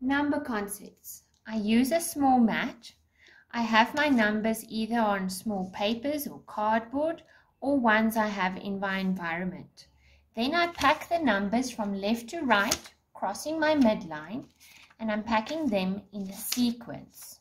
Number concepts. I use a small mat. I have my numbers either on small papers or cardboard or ones I have in my environment. Then I pack the numbers from left to right, crossing my midline, and I'm packing them in a sequence.